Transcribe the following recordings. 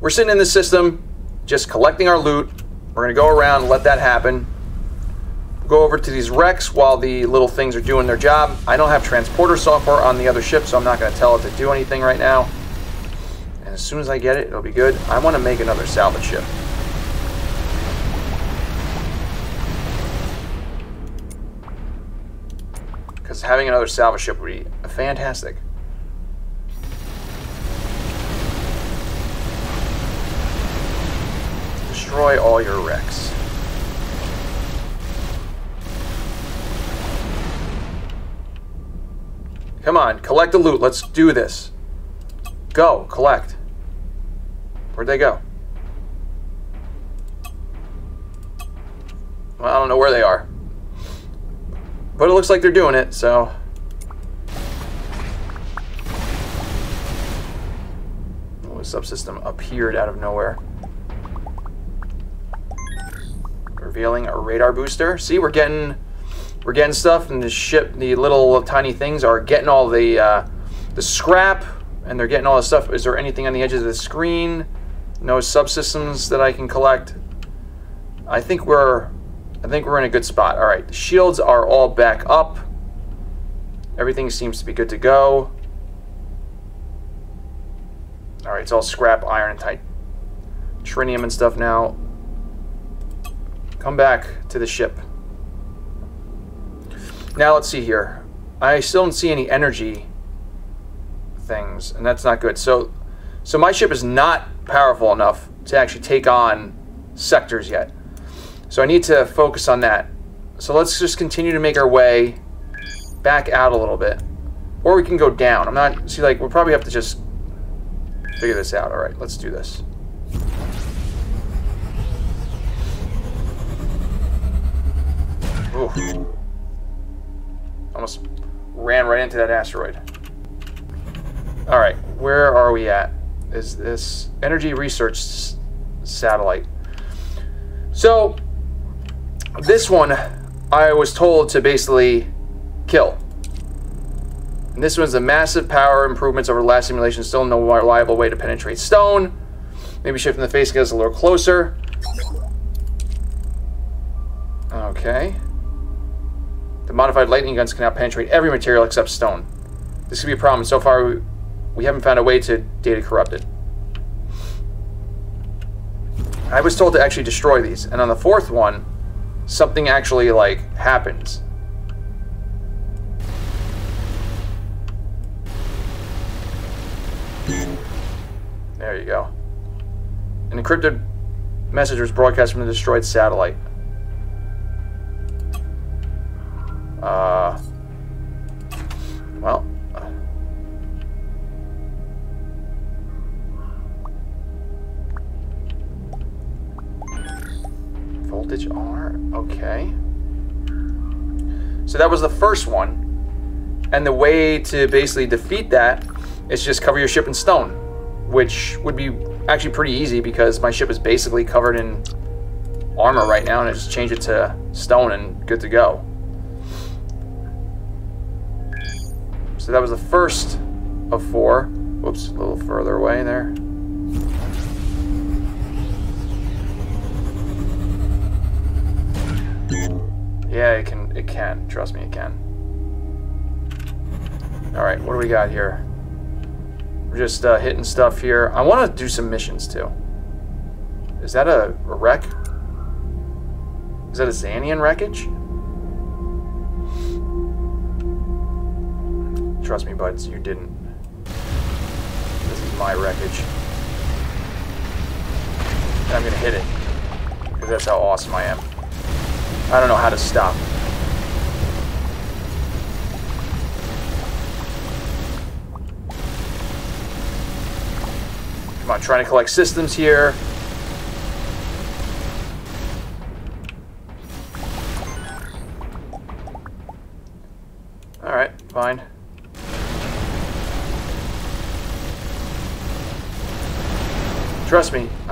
we're sitting in the system, just collecting our loot. We're gonna go around and let that happen. Go over to these wrecks while the little things are doing their job. I don't have transporter software on the other ship, so I'm not gonna tell it to do anything right now. And as soon as I get it, it'll be good. I want to make another salvage ship. Because having another salvage ship would be fantastic. Destroy all your wrecks. Come on, collect the loot. Let's do this. Go, collect. Where'd they go? Well, I don't know where they are. But it looks like they're doing it, so... Oh, subsystem appeared out of nowhere. Revealing a radar booster. See, we're getting... We're getting stuff, and the ship, the little tiny things are getting all the, uh, the scrap, and they're getting all the stuff. Is there anything on the edges of the screen? No subsystems that I can collect. I think we're I think we're in a good spot. All right, the shields are all back up. Everything seems to be good to go. All right, it's all scrap, iron, and tight trinium and stuff now. Come back to the ship. Now let's see here. I still don't see any energy things, and that's not good. So, so my ship is not powerful enough to actually take on sectors yet. So I need to focus on that. So let's just continue to make our way back out a little bit. Or we can go down. I'm not, see like, we'll probably have to just figure this out. All right, let's do this. Almost ran right into that asteroid. All right, where are we at? Is this energy research satellite? So this one, I was told to basically kill. And this one's a massive power improvements over the last simulation. Still no reliable way to penetrate stone. Maybe shifting the face gets a little closer. Okay. Modified lightning guns can now penetrate every material except stone. This could be a problem. So far, we, we haven't found a way to data corrupt it. I was told to actually destroy these. And on the fourth one, something actually like happens. There you go. An encrypted message was broadcast from the destroyed satellite. Uh, well, Voltage R. Okay. So that was the first one. And the way to basically defeat that is just cover your ship in stone, which would be actually pretty easy because my ship is basically covered in armor right now, and I just change it to stone and good to go. So that was the first of four. Whoops, a little further away there. Yeah, it can. It can. Trust me, it can. All right, what do we got here? We're just uh, hitting stuff here. I want to do some missions too. Is that a, a wreck? Is that a Xanion wreckage? Trust me, buds, you didn't. This is my wreckage. And I'm gonna hit it. Because that's how awesome I am. I don't know how to stop. Come on, trying to collect systems here.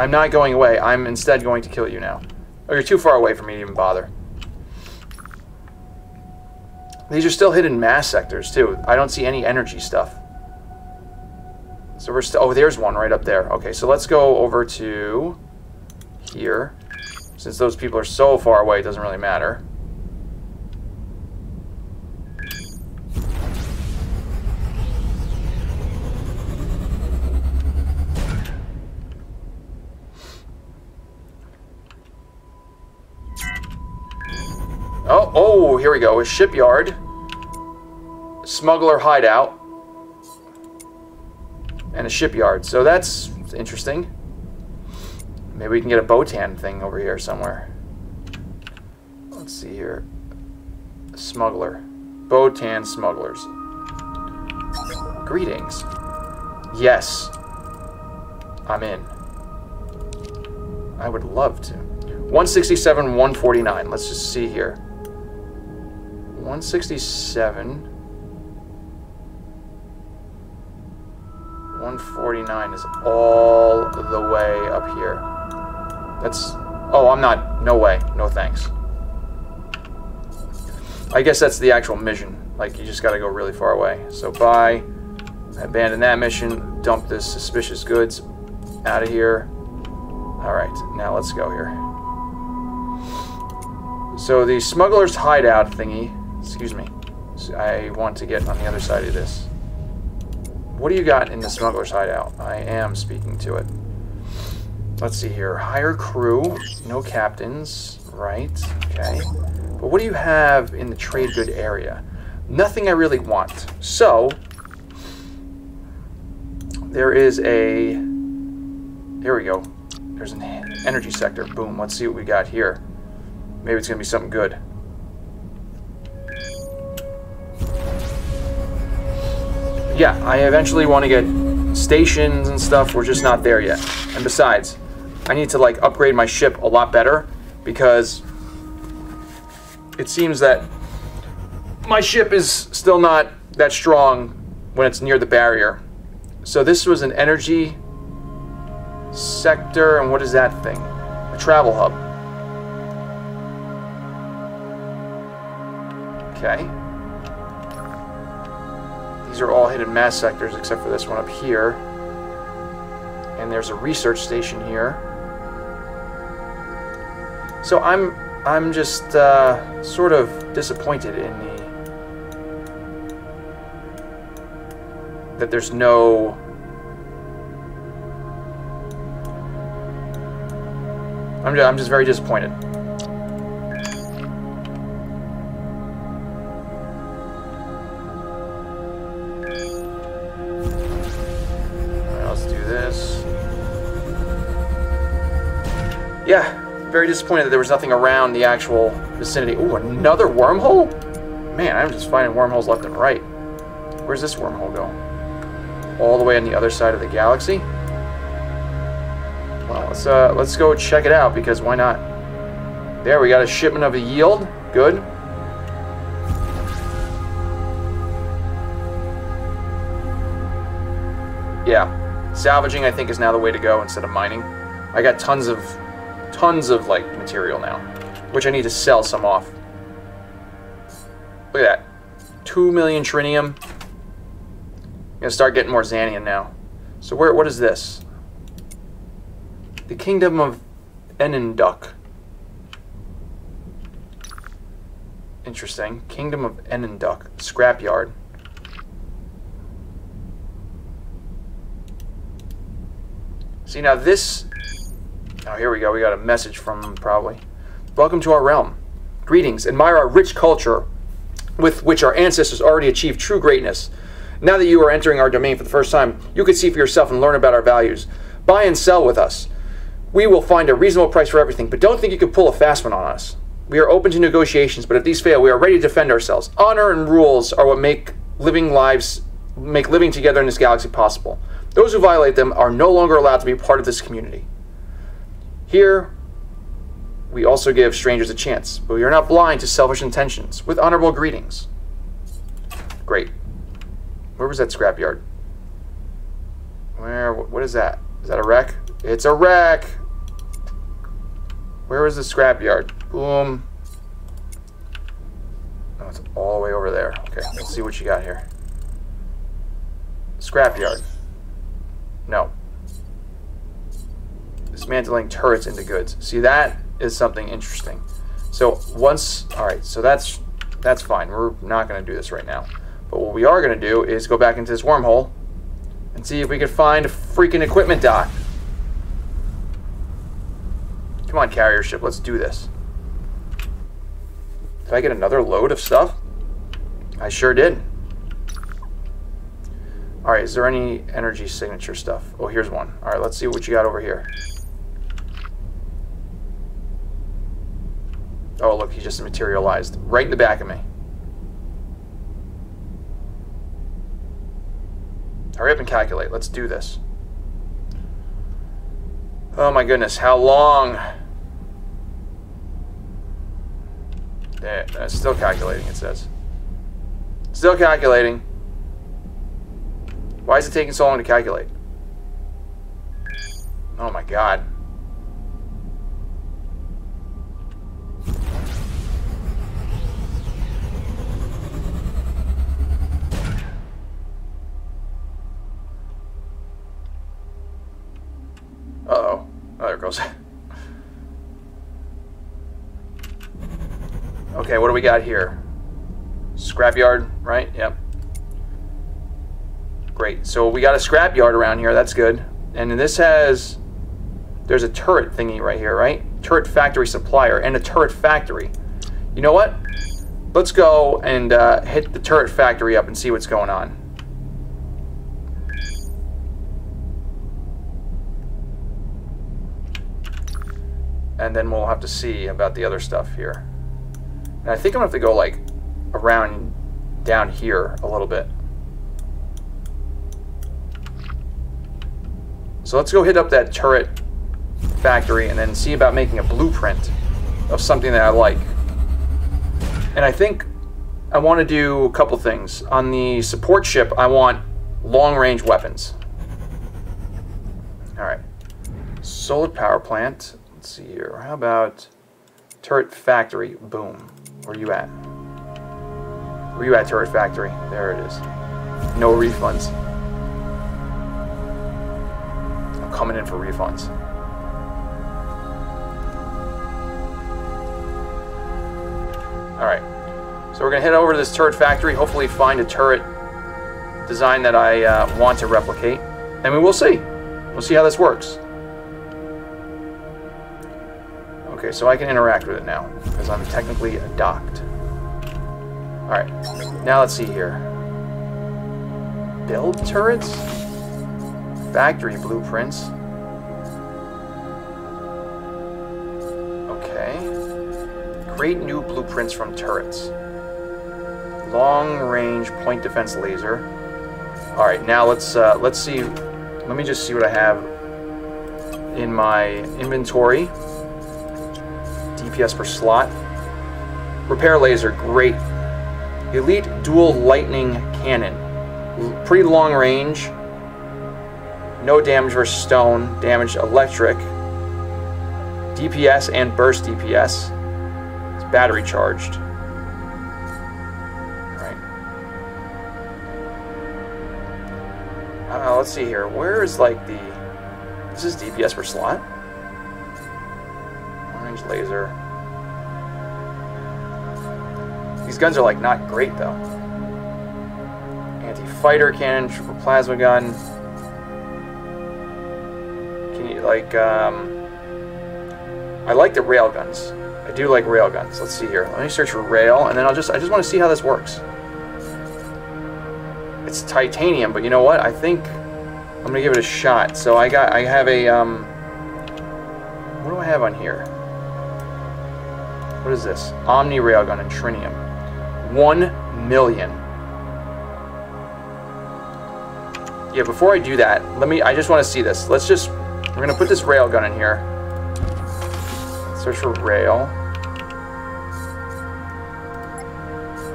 I'm not going away. I'm instead going to kill you now. Oh, you're too far away for me to even bother. These are still hidden mass sectors, too. I don't see any energy stuff. So we're still... Oh, there's one right up there. Okay, so let's go over to here. Since those people are so far away, it doesn't really matter. Oh, oh, here we go. A shipyard. Smuggler hideout. And a shipyard. So that's interesting. Maybe we can get a Bottan thing over here somewhere. Let's see here. Smuggler. Bottan smugglers. Greetings. Yes. I'm in. I would love to. 167, 149. Let's just see here. 167. 149 is all the way up here. That's... Oh, I'm not... No way. No thanks. I guess that's the actual mission. Like, you just gotta go really far away. So, bye. Abandon that mission. Dump this suspicious goods out of here. Alright, now let's go here. So the smuggler's hideout thingy Excuse me. I want to get on the other side of this. What do you got in the smuggler's hideout? I am speaking to it. Let's see here. Hire crew. No captains. Right. Okay. But what do you have in the trade good area? Nothing I really want. So, there is a... Here we go. There's an energy sector. Boom. Let's see what we got here. Maybe it's going to be something good. Yeah, I eventually want to get stations and stuff. We're just not there yet. And besides, I need to like upgrade my ship a lot better because it seems that my ship is still not that strong when it's near the barrier. So this was an energy sector, and what is that thing? A travel hub. Okay. These are all hidden mass sectors except for this one up here. And there's a research station here. So I'm I'm just uh, sort of disappointed in the that there's no I'm just, I'm just very disappointed. Very disappointed that there was nothing around the actual vicinity. Oh, another wormhole? Man, I'm just finding wormholes left and right. Where's this wormhole go? All the way on the other side of the galaxy? Well, let's, uh, let's go check it out, because why not? There, we got a shipment of a yield. Good. Yeah, salvaging I think is now the way to go instead of mining. I got tons of tons of like material now, which I need to sell some off. Look at that. 2 million trinium. I'm gonna start getting more Xanion now. So where what is this? The Kingdom of Enenduk. Interesting. Kingdom of Enenduk. Scrapyard. See now this Oh, here we go. We got a message from him, probably. Welcome to our realm. Greetings. Admire our rich culture with which our ancestors already achieved true greatness. Now that you are entering our domain for the first time, you can see for yourself and learn about our values. Buy and sell with us. We will find a reasonable price for everything, but don't think you can pull a fast one on us. We are open to negotiations, but if these fail, we are ready to defend ourselves. Honor and rules are what make living lives make living together in this galaxy possible. Those who violate them are no longer allowed to be part of this community. Here, we also give strangers a chance, but we are not blind to selfish intentions. With honorable greetings. Great. Where was that scrapyard? Where? What is that? Is that a wreck? It's a wreck! Where was the scrapyard? Boom. Oh, it's all the way over there. Okay, let's see what you got here. Scrapyard. No. Dismantling turrets into goods. See, that is something interesting. So once, all right, so that's that's fine. We're not going to do this right now. But what we are going to do is go back into this wormhole and see if we can find a freaking equipment dock. Come on, carrier ship, let's do this. Did I get another load of stuff? I sure did. Alright, is there any energy signature stuff? Oh, here's one. Alright, let's see what you got over here. Oh, look, he just materialized right in the back of me. Hurry up and calculate. Let's do this. Oh my goodness, how long? Yeah, uh, still calculating, it says. Still calculating. Why is it taking so long to calculate? Oh my god. Uh-oh. Oh, there it goes. okay, what do we got here? Scrapyard, right? Yep. Great. So we got a scrapyard around here. That's good. And this has... There's a turret thingy right here, right? Turret factory supplier and a turret factory. You know what? Let's go and uh, hit the turret factory up and see what's going on. And then we'll have to see about the other stuff here. And I think I'm going to have to go like around down here a little bit. So let's go hit up that turret factory and then see about making a blueprint of something that I like. And I think I want to do a couple things. On the support ship, I want long-range weapons. All right. Solar power plant. Let's see here. How about Turret Factory? Boom. Where you at? Where you at, Turret Factory? There it is. No refunds. I'm coming in for refunds. Alright. So we're going to head over to this turret factory, hopefully find a turret design that I uh, want to replicate. And we will see. We'll see how this works. Okay, so I can interact with it now, because I'm technically docked. Alright, now let's see here. Build turrets? Factory blueprints. Okay. Create new blueprints from turrets. Long range point defense laser. Alright, now let's uh, let's see let me just see what I have in my inventory. DPS per slot. Repair laser, great. Elite dual lightning cannon. Pretty long range. No damage versus stone. Damage electric. DPS and burst DPS. It's battery charged. Uh, let's see here. Where is like the... This is DPS per slot? Orange laser. These guns are like not great though. Anti-fighter cannon, triple plasma gun. Can you like um I like the rail guns. I do like rail guns. Let's see here. Let me search for rail and then I'll just I just want to see how this works. It's titanium, but you know what? I think I'm gonna give it a shot. So I got I have a um what do I have on here? What is this? Omni Railgun and Trinium. One million. Yeah, before I do that, let me, I just want to see this. Let's just, we're going to put this railgun in here. Search for rail.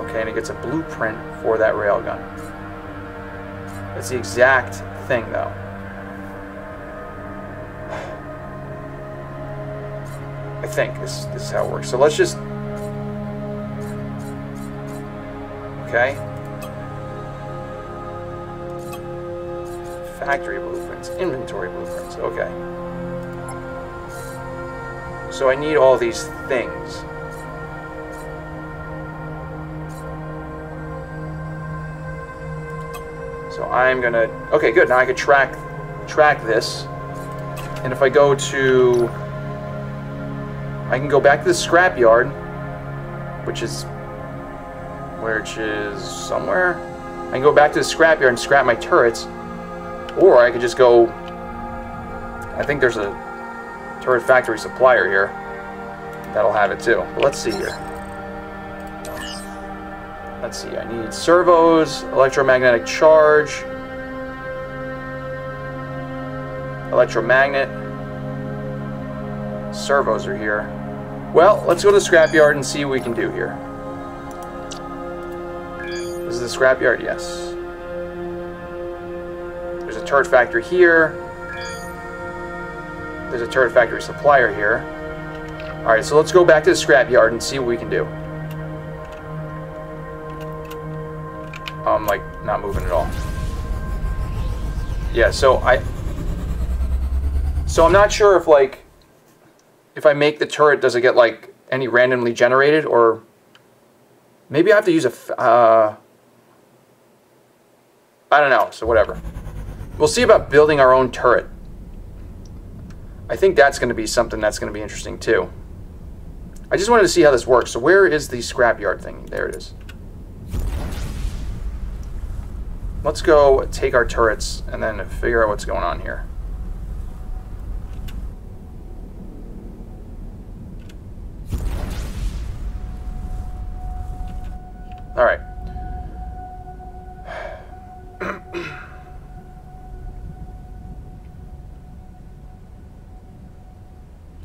Okay, and it gets a blueprint for that railgun. It's the exact thing, though. I think this, this is how it works. So let's just Okay. Factory blueprints. Inventory blueprints. Okay. So I need all these things. So I'm gonna, okay, good. Now I can track, track this. And if I go to, I can go back to the scrapyard, which is, which is somewhere. I can go back to the scrapyard and scrap my turrets. Or I could just go, I think there's a turret factory supplier here. That'll have it too. But let's see here. Let's see, I need servos, electromagnetic charge, electromagnet, servos are here. Well, let's go to the scrapyard and see what we can do here. The scrapyard, yes. There's a turret factory here. There's a turret factory supplier here. Alright, so let's go back to the scrapyard and see what we can do. I'm like not moving at all. Yeah, so I so I'm not sure if like if I make the turret does it get like any randomly generated or maybe I have to use a uh, I don't know, so whatever. We'll see about building our own turret. I think that's going to be something that's going to be interesting too. I just wanted to see how this works. So where is the scrapyard thing? There it is. Let's go take our turrets and then figure out what's going on here. All right.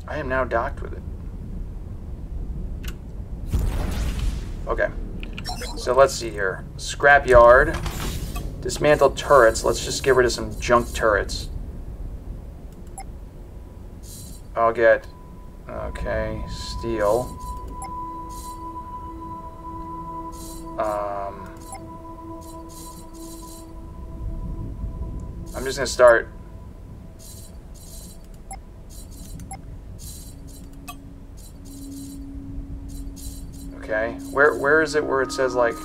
I am now docked with it. Okay. So let's see here. Scrapyard. Dismantle turrets. Let's just get rid of some junk turrets. I'll get... Okay, steel. Um... I'm just gonna start... is it where it says like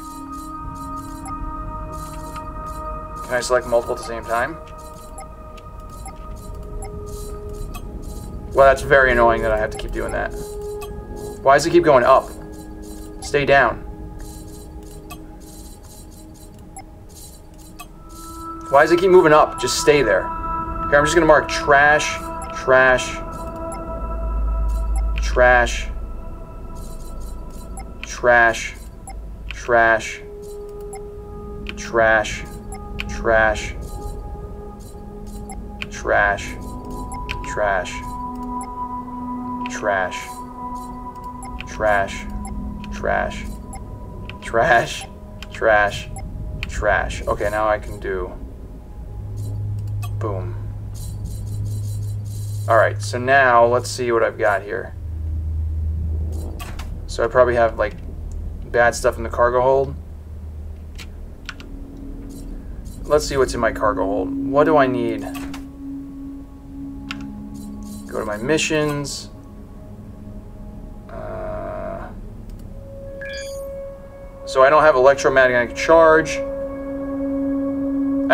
Can I select multiple at the same time? Well, that's very annoying that I have to keep doing that. Why does it keep going up? Stay down. Why does it keep moving up? Just stay there. Here, I'm just gonna mark trash, trash, trash, trash, trash, trash, trash, trash, trash, trash, trash, trash, trash, trash, trash. Okay, now I can do boom. Alright, so now let's see what I've got here. So I probably have like bad stuff in the cargo hold. let's see what's in my cargo hold. What do I need? Go to my missions. Uh, so I don't have electromagnetic charge. I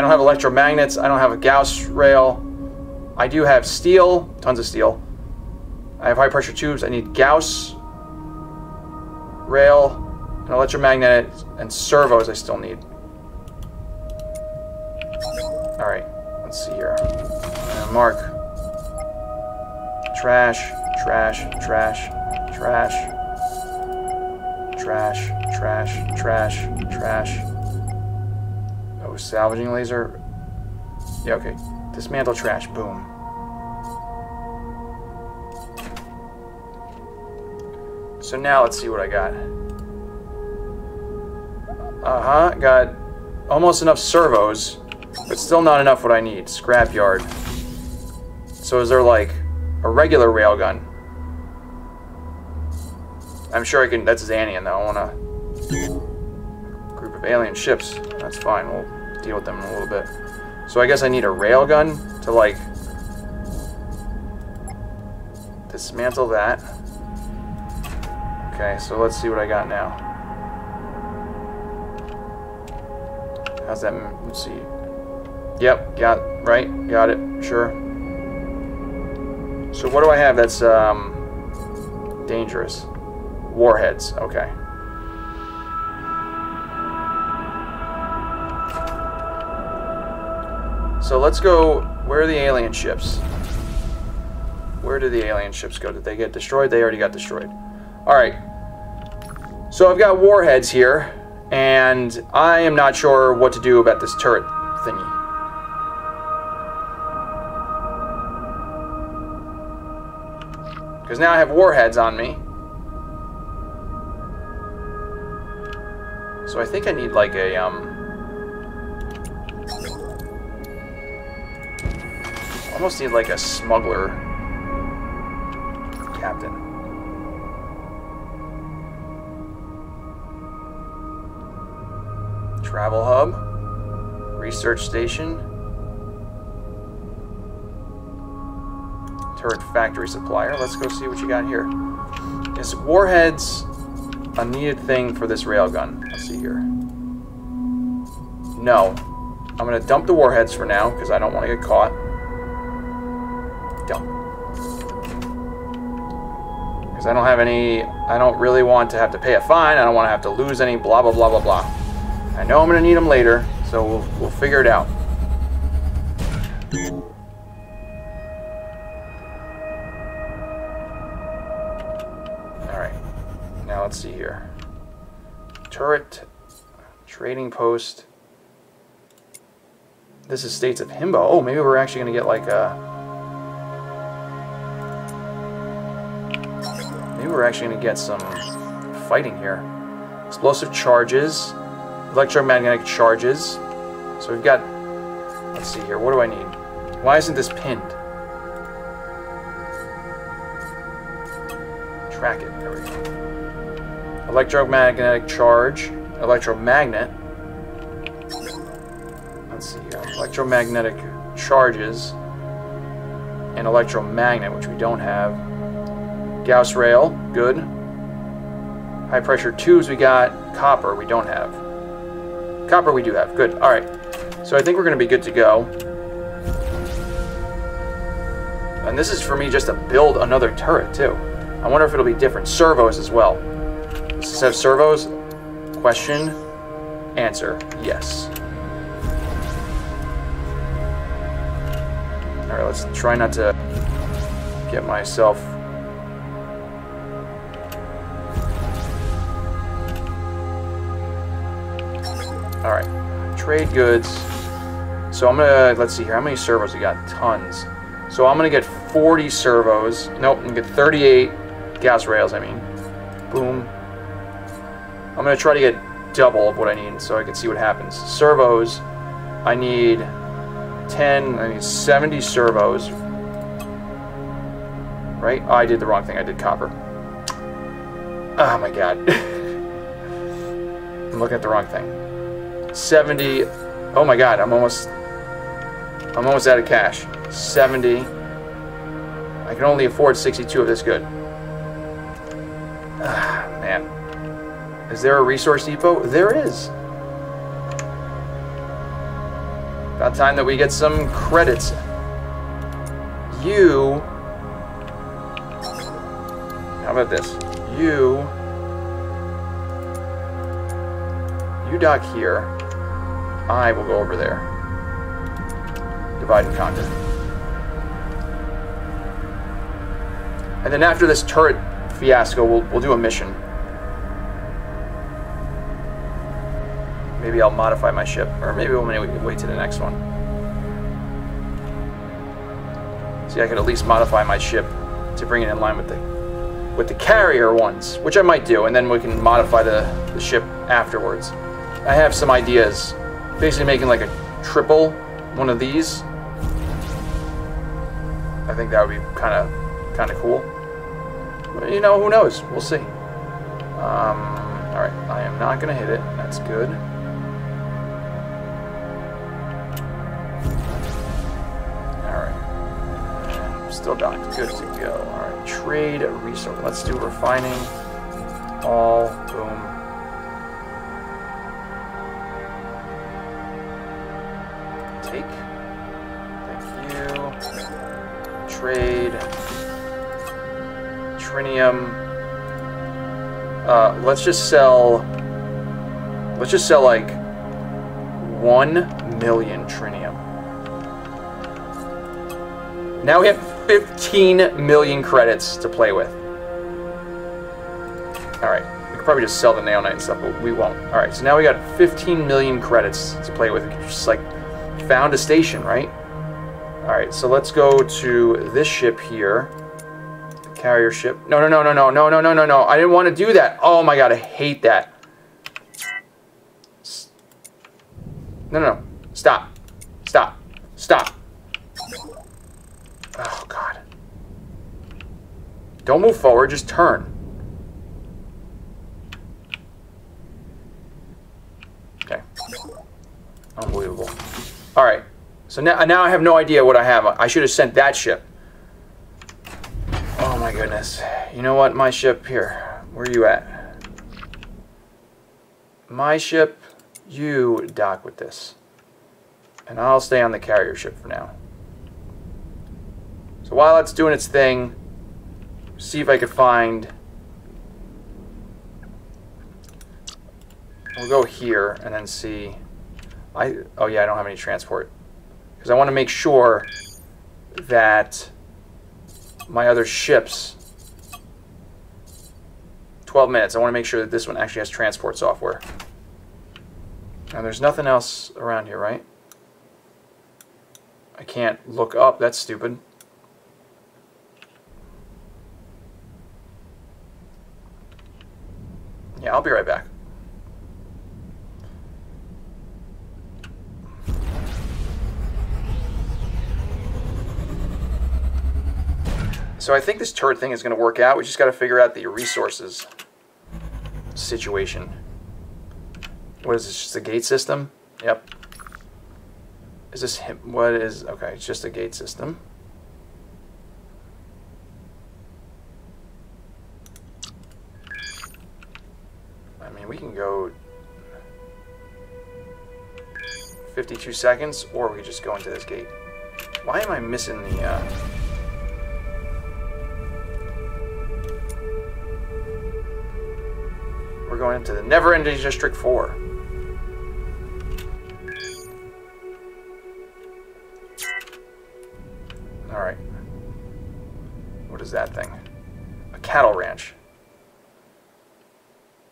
don't have electromagnets. I don't have a Gauss rail. I do have steel, tons of steel. I have high pressure tubes. I need Gauss rail, an electromagnet, and servos I still need. Alright, let's see here. Uh, mark. Trash, trash, trash, trash. Trash, trash, trash, trash. Oh, salvaging laser. Yeah, okay. Dismantle trash. Boom. So now let's see what I got. Uh-huh, got almost enough servos. But still not enough what I need. Scrapyard. So is there like a regular railgun? I'm sure I can... That's Xanion though. I want a group of alien ships. That's fine. We'll deal with them in a little bit. So I guess I need a railgun to, like, dismantle that. Okay, so let's see what I got now. How's that? Let's see. Yep, got right, got it. Sure. So what do I have that's um, dangerous? Warheads. Okay. So let's go. Where are the alien ships? Where did the alien ships go? Did they get destroyed? They already got destroyed. All right. So I've got warheads here, and I am not sure what to do about this turret thingy. Because now I have warheads on me. So I think I need like a, um... Almost need like a smuggler captain. Travel hub. Research station. Turret factory supplier. Let's go see what you got here. Is warheads a needed thing for this railgun? Let's see here. No. I'm going to dump the warheads for now because I don't want to get caught. Dump. Because I don't have any... I don't really want to have to pay a fine. I don't want to have to lose any blah, blah, blah, blah, blah. I know I'm going to need them later, so we'll, we'll figure it out. Alright. Now let's see here. Turret. Trading post. This is States of Himbo. Oh, maybe we're actually going to get like a... Maybe we're actually going to get some fighting here. Explosive charges. Electromagnetic charges. So we've got... Let's see here. What do I need? Why isn't this pinned? Track it. There we go. Electromagnetic charge. Electromagnet. Let's see here. Electromagnetic charges. And electromagnet, which we don't have. Gauss rail. Good. High pressure tubes we got. Copper we don't have. Copper we do have. Good. Alright. So I think we're going to be good to go. And this is for me just to build another turret, too. I wonder if it'll be different. Servos as well. Does this have servos? Question. Answer. Yes. Alright, let's try not to get myself... Trade goods. So I'm gonna... Let's see here. How many servos we got? Tons. So I'm gonna get 40 servos. Nope, I'm gonna get 38 Gauss rails, I mean. Boom. I'm to try to get double of what I need so I can see what happens. Servos, I need 10, I need 70 servos. Right? Oh, I did the wrong thing. I did copper. Oh my god. I'm looking at the wrong thing. 70. Oh my god, I'm almost... I'm almost out of cash. 70. I can only afford 62 of this good. Ah, man. Is there a resource depot? There is. About time that we get some credits. You... How about this? You... You dock here. I will go over there. Divide and conquer. And then after this turret fiasco, we'll, we'll do a mission. Maybe I'll modify my ship, or maybe we'll wait to the next one. See, I could at least modify my ship to bring it in line with the with the carrier ones, which I might do, and then we can modify the, the ship afterwards. I have some ideas, basically making like a triple one of these. I think that would be kind of kind of cool. But, you know, who knows? We'll see. Um, all right, I am not gonna hit it. That's good. All right, still docked. Good to go. All right, trade a resource. Let's do refining all Uh, let's just sell... Let's just sell, like, 1 million trinium. Now we have 15 million credits to play with. Alright, we could probably just sell the Knight and stuff, but we won't. Alright, so now we got 15 million credits to play with. Just, like, found a station, right? Alright, so let's go to this ship here. Carrier ship. No, no, no, no, no, no, no, no, no, no. I didn't want to do that. Oh my god, I hate that. No, no, no. Stop. Stop. Stop. Oh, God. Don't move forward, just turn. Okay. Unbelievable. Alright. So now, now I have no idea what I have. I should have sent that ship. Goodness. You know what? My ship here. Where are you at? My ship, you dock with this. And I'll stay on the carrier ship for now. So while it's doing its thing, see if I could find... We'll go here and then see... I Oh yeah, I don't have any transport. Because I want to make sure that my other ships... 12 minutes. I want to make sure that this one actually has transport software. And there's nothing else around here, right? I can't look up. That's stupid. Yeah, I'll be right back. So I think this turret thing is going to work out. We just got to figure out the resources situation. What is this, just a gate system? Yep. Is this him? What is... Okay, it's just a gate system. I mean, we can go 52 seconds, or we just go into this gate. Why am I missing the... Uh... We're going into the Never-Ending District 4. Alright. What is that thing? A cattle ranch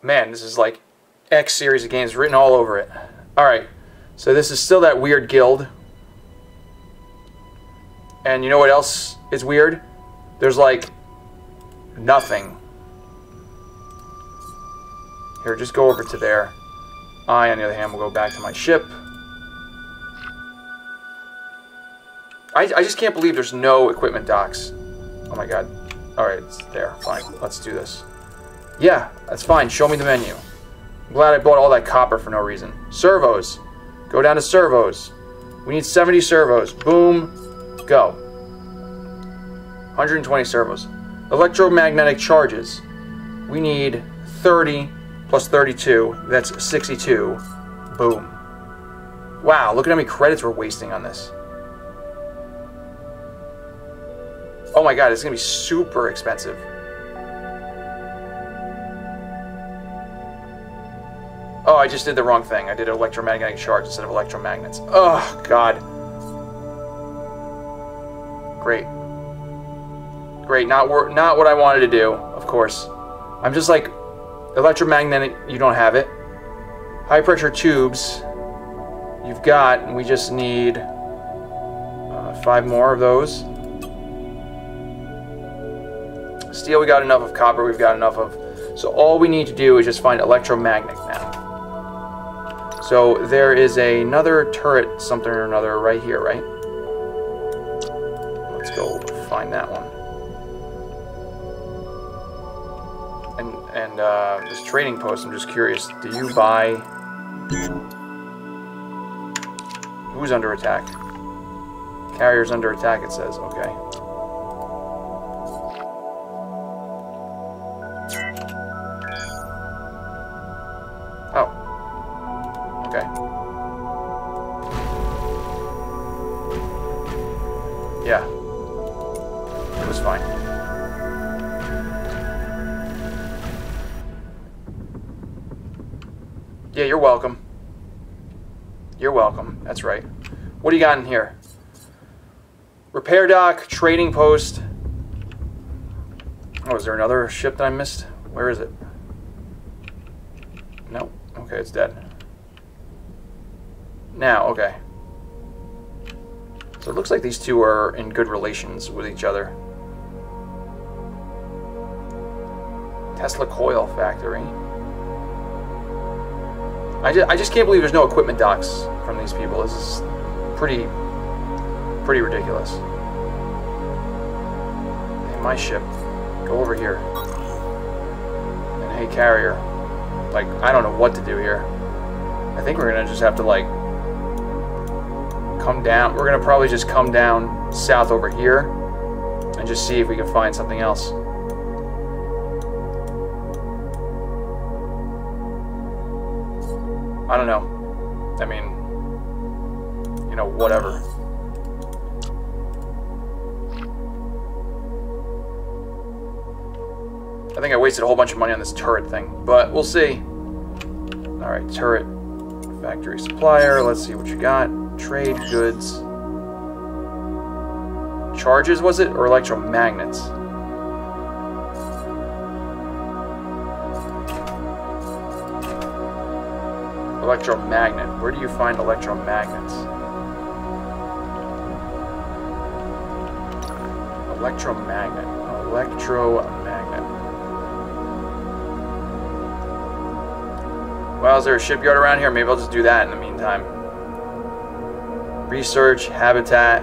man, this is like X series of games written all over it. Alright, so this is still that weird guild. And you know what else is weird? There's like nothing. Here, just go over to there. I, on the other hand, will go back to my ship. I, I just can't believe there's no equipment docks. Oh my god. Alright, it's there. Fine. Let's do this. Yeah, that's fine. Show me the menu. I'm glad I bought all that copper for no reason. Servos. Go down to servos. We need 70 servos. Boom. Go. 120 servos. Electromagnetic charges. We need 30 plus 32. That's 62. Boom. Wow, look at how many credits we're wasting on this. Oh my god, it's to be super expensive. Oh, I just did the wrong thing. I did electromagnetic charge instead of electromagnets. Oh, God. Great. Great. Not, not what I wanted to do, of course. I'm just like, electromagnetic, you don't have it. High pressure tubes, you've got, and we just need uh, five more of those. Steel, we got enough of. Copper, we've got enough of. So all we need to do is just find electromagnet now. So there is another turret something or another right here, right? Let's go find that one. And uh, this trading post, I'm just curious, do you buy... Who's under attack? Carrier's under attack, it says. Okay. Here? Repair dock, trading post. Oh, is there another ship that I missed? Where is it? No. Okay, it's dead. Now, okay. So it looks like these two are in good relations with each other. Tesla Coil Factory. I just, I just can't believe there's no equipment docks from these people. This is pretty, pretty ridiculous. Hey, my ship, go over here. And hey, carrier, like, I don't know what to do here. I think we're gonna just have to, like, come down. We're gonna probably just come down south over here and just see if we can find something else. I don't know. Whatever. I think I wasted a whole bunch of money on this turret thing, but we'll see. Alright, turret factory supplier. Let's see what you got. Trade goods. Charges, was it? Or electromagnets? Electromagnet. Where do you find electromagnets? Electromagnet. Electromagnet. Well, is there a shipyard around here? Maybe I'll just do that in the meantime. Research, habitat,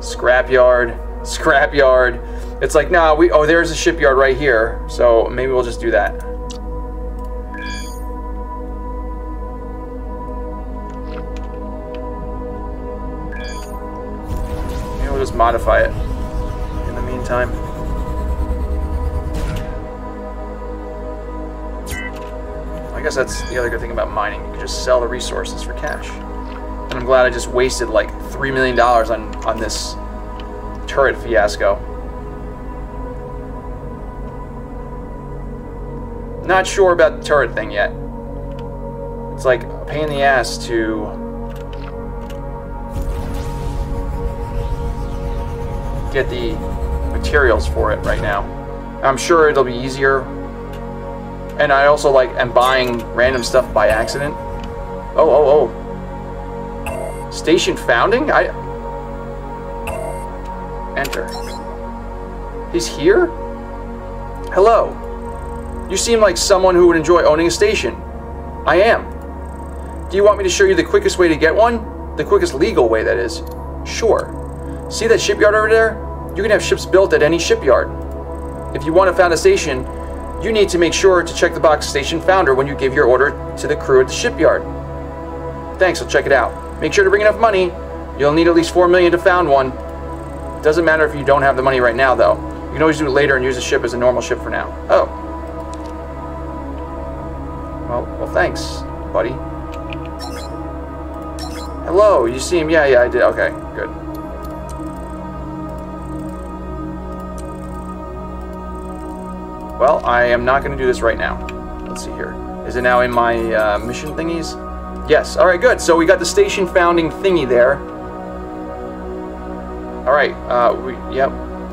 scrapyard, scrapyard. It's like, nah, we, oh, there's a shipyard right here. So maybe we'll just do that. Maybe we'll just modify it meantime. I guess that's the other good thing about mining. You can just sell the resources for cash. And I'm glad I just wasted like $3 million on, on this turret fiasco. Not sure about the turret thing yet. It's like a pain in the ass to get the materials for it right now. I'm sure it'll be easier. And I also like am buying random stuff by accident. Oh, oh, oh. Station founding? I... Enter. He's here? Hello. You seem like someone who would enjoy owning a station. I am. Do you want me to show you the quickest way to get one? The quickest legal way, that is. Sure. See that shipyard over there? You can have ships built at any shipyard. If you want to found a station, you need to make sure to check the box Station Founder when you give your order to the crew at the shipyard. Thanks, I'll check it out. Make sure to bring enough money. You'll need at least 4 million to found one. Doesn't matter if you don't have the money right now, though. You can always do it later and use the ship as a normal ship for now. Oh. Well, well, thanks, buddy. Hello, you see him? Yeah, yeah, I did. Okay, good. Well, I am not going to do this right now. Let's see here. Is it now in my uh, mission thingies? Yes. All right, good. So we got the station founding thingy there. All right. Uh, we, yep.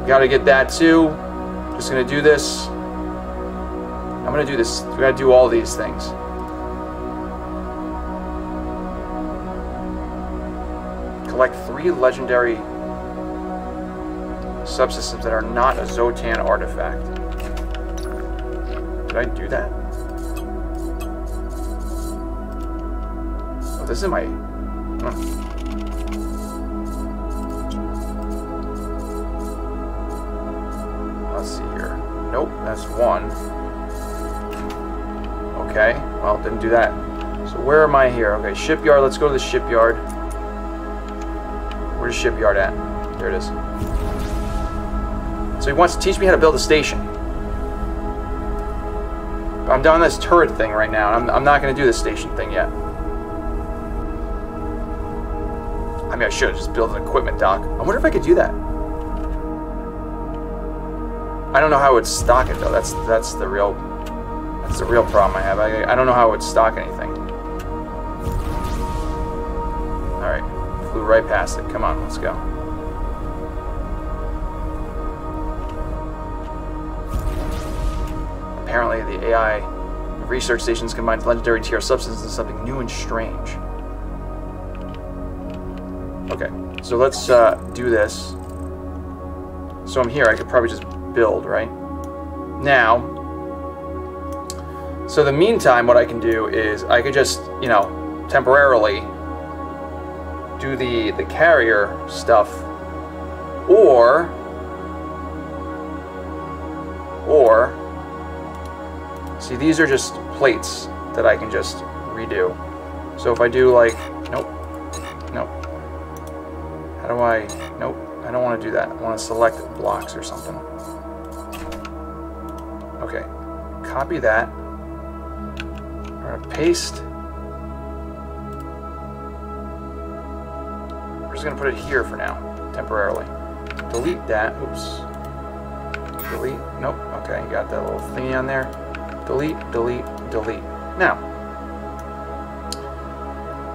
Got to get that too. Just going to do this. I'm going to do this. We got to do all these things. Collect three legendary subsystems that are not a Xsotan artifact. Did I do that? Oh, this is my... Hmm. Let's see here. Nope, that's one. Okay, well, didn't do that. So where am I here? Okay, shipyard. Let's go to the shipyard. Where's the shipyard at? There it is. So he wants to teach me how to build a station. I'm doing this turret thing right now. I'm, I'm not going to do the station thing yet. I mean, I should have just built an equipment dock. I wonder if I could do that. I don't know how I would stock it though. That's that's the real that's the real problem I have. I, I don't know how I would stock anything. All right, flew right past it. Come on, let's go. Apparently, the AI research stations combines legendary TR substances into something new and strange. Okay, so let's uh, do this. So I'm here, I could probably just build, right? Now, so the meantime, what I can do is I could just, you know, temporarily do the, the carrier stuff, or, or, these are just plates that I can just redo. So if I do like, nope, nope, how do I, nope, I don't want to do that. I want to select blocks or something. Okay, copy that. Going to paste. We're just going to put it here for now, temporarily. Delete that, oops. Delete, nope, okay, got that little thingy on there. Delete, delete, delete. Now,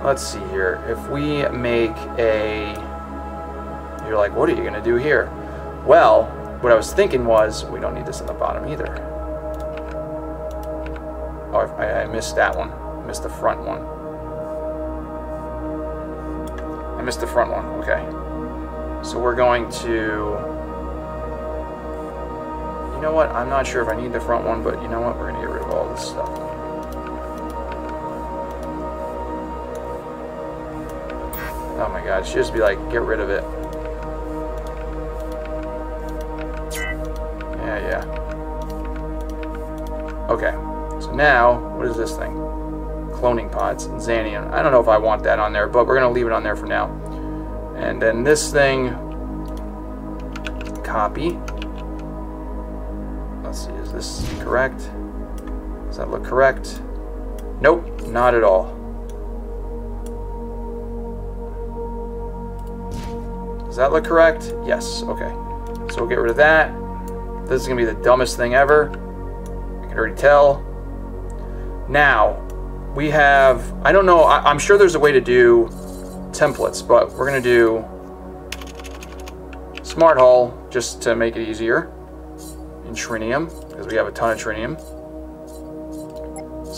let's see here. If we make a you're like, what are you to do here? Well, what I was thinking was, we don't need this on the bottom either. Oh, I, I missed that one. I missed the front one. I missed the front one, okay. So we're going to... You know what, I'm not sure if I need the front one, but you know what, we're going to get rid of all this stuff. Oh my god, she just be like, get rid of it. Yeah, yeah. Okay, so now, what is this thing? Cloning pods, Xanion. I don't know if I want that on there, but we're going to leave it on there for now. And then this thing, copy. Correct? Nope, not at all. Does that look correct? Yes, okay. So we'll get rid of that. This is to be the dumbest thing ever I can already tell. Now, we have, I don't know, I, am sure there's a way to do templates, but we're to do Smart Hull just to make it easier in Trinium, because we have a ton of Trinium.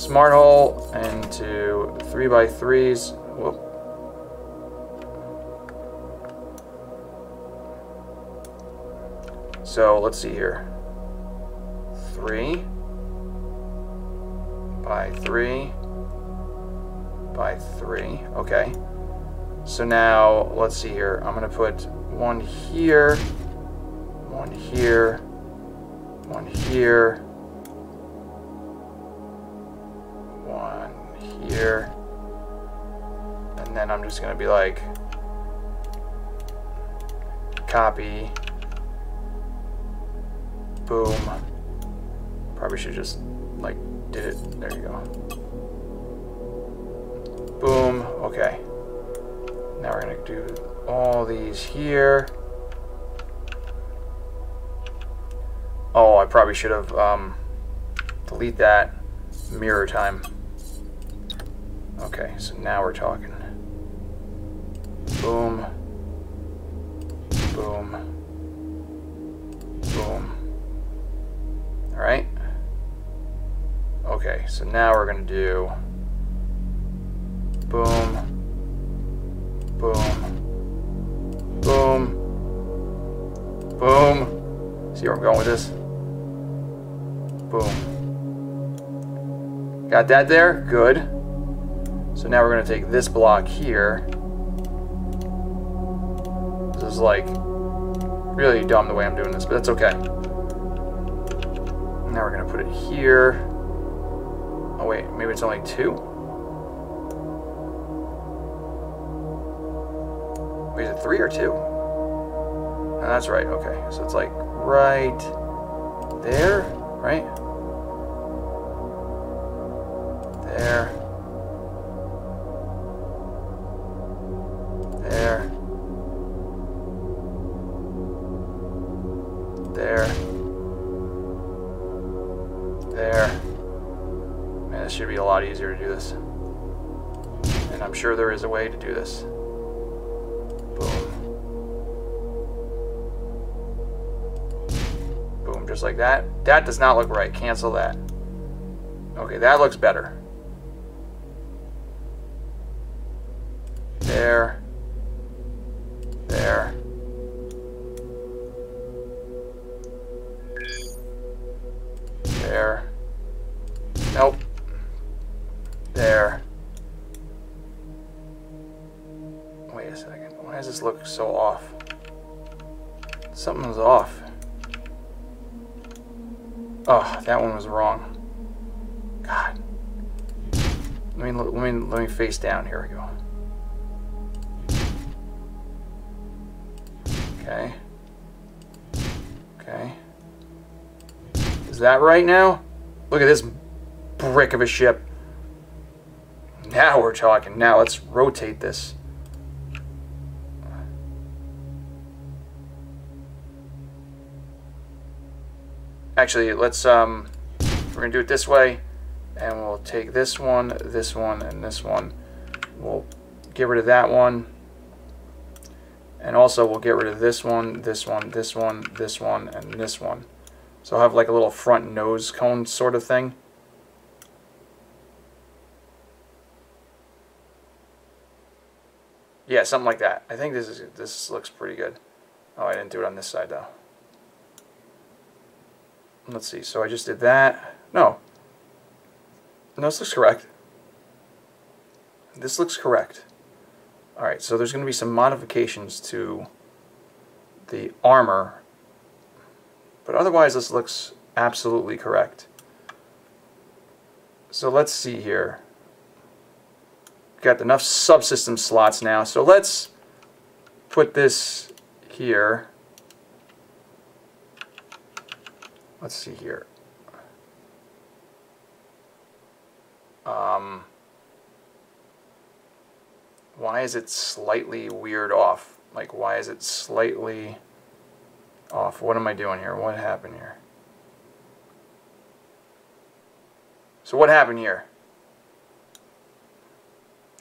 Smart hull into three by threes. Whoop. So let's see here. Three by 3 by 3. Okay. So now, let's see here. I'm going to put one here, one here, one here, here. And then I'm just going to be like, copy, boom. Probably should just like did it. There you go. Boom. Okay. Now we're going to do all these here. Oh, I probably should have um, delete that mirror time. Okay, so now we're talking. Boom. Boom. Boom. All right. Okay, so now we're going to do boom, boom, boom, boom. See where I'm going with this? Boom. Got that there? Good. So now we're going to take this block here. This is like really dumb the way I'm doing this, but that's okay. Now we're going to put it here. Oh wait, maybe it's only two? Wait, is it three or two? Oh, that's right, okay. So it's like right there, right? Sure there is a way to do this. Boom. Boom, just like that. That does not look right. Cancel that. Okay, that looks better. There. There. There. Nope. There. Why does this look so off? Something's off. Oh, that one was wrong. God. Let me let me let me face down. Here we go. Okay. Okay. Is that right now? Look at this brick of a ship. Now we're talking. Now let's rotate this. Actually, let's um we're gonna do it this way and we'll take this one, this one, and this one. We'll get rid of that one. And also we'll get rid of this one, this one, this one, this one, and this one. So I'll have like a little front nose cone sort of thing. Yeah, something like that. I think this is this looks pretty good. Oh, I didn't do it on this side though. Let's see. So I just did that. No, no, this looks correct. This looks correct. Alright, so there's going to be some modifications to the armor, but otherwise this looks absolutely correct. So let's see here. Got enough subsystem slots now, so let's put this here. Let's see here. Um, why is it slightly weird off? Like, why is it slightly off? What am I doing here? What happened here? So what happened here?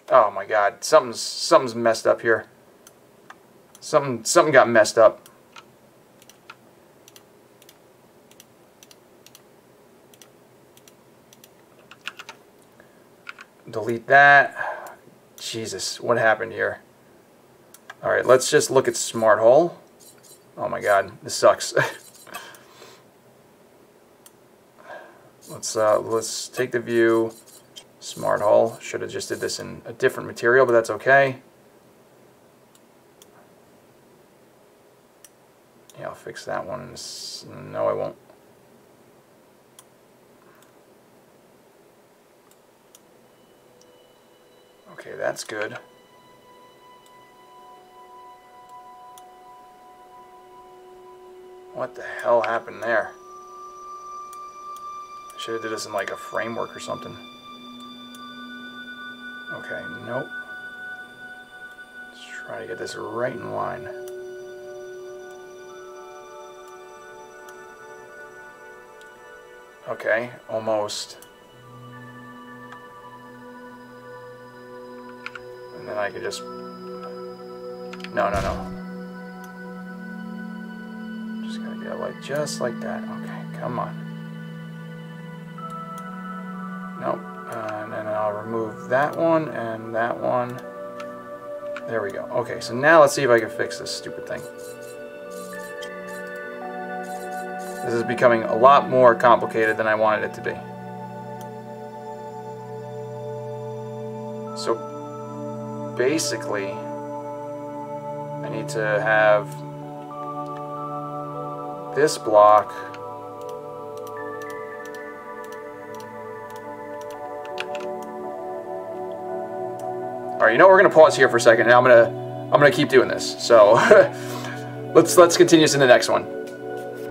Oh my god, something's something's messed up here. Something something got messed up. Delete that. Jesus, what happened here? Alright, let's just look at Smart Hull. Oh my god, this sucks. let's uh, let's take the view. Smart Hull. Should have just did this in a different material, but that's okay. Yeah, I'll fix that one. No, I won't. Okay, that's good. What the hell happened there? I should have did this in like a framework or something. Okay, nope. Let's try to get this right in line. Okay, almost. I could just... No, no, no. Just gotta get like just like that. Okay, come on. Nope. Uh, and then I'll remove that one and that one. There we go. Okay, so now let's see if I can fix this stupid thing. This is becoming a lot more complicated than I wanted it to be. Basically, I need to have this block All right, you know we're gonna pause here for a second, and I'm gonna I'm gonna keep doing this. So let's let's continue this in the next one.